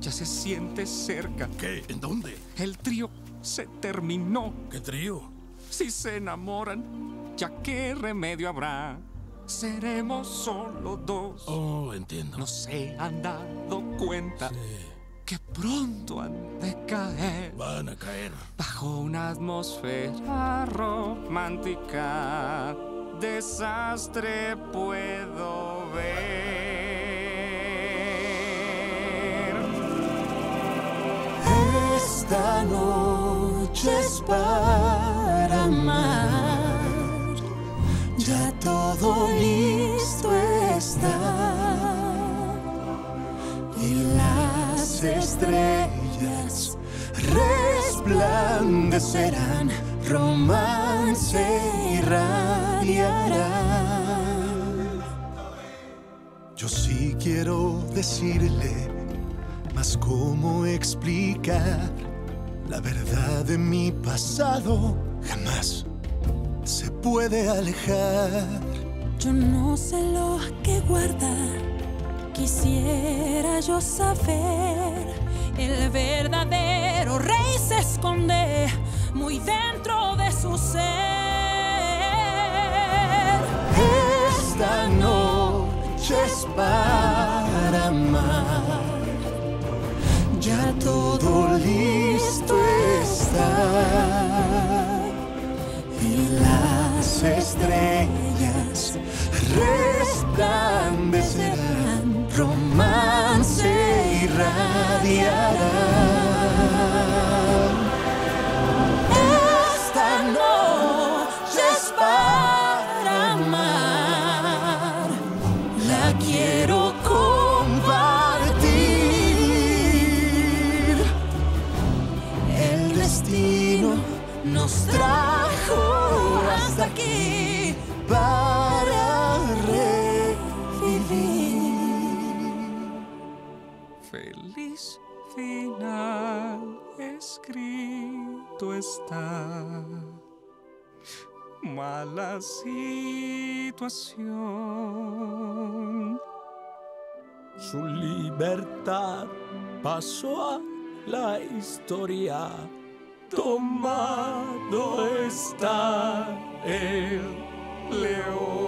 ya se siente cerca. ¿Qué? ¿En dónde? El trío se terminó. ¿Qué trío? Si se enamoran, ya qué remedio habrá. Seremos solo dos. Oh, entiendo. No se han dado cuenta que pronto han de caer Van a caer. bajo una atmósfera romántica. Desastre puedo ver. Noche es para amar. Ya todo listo está. Y las estrellas resplandecerán. Romance irradiarán. Yo sí quiero decirle, mas cómo explicar la verdad de mi pasado jamás se puede alejar. Yo no sé lo que guarda. Quisiera yo saber. El verdadero rey se esconde muy dentro de su ser. Esta noche es para amar. Ya todo Y las estrellas resplandecerán. Romance irradiarán. Hasta aquí para revivir. Feliz final escrito está. Mala situación. Su libertad pasó a la historia. Tomado está el león.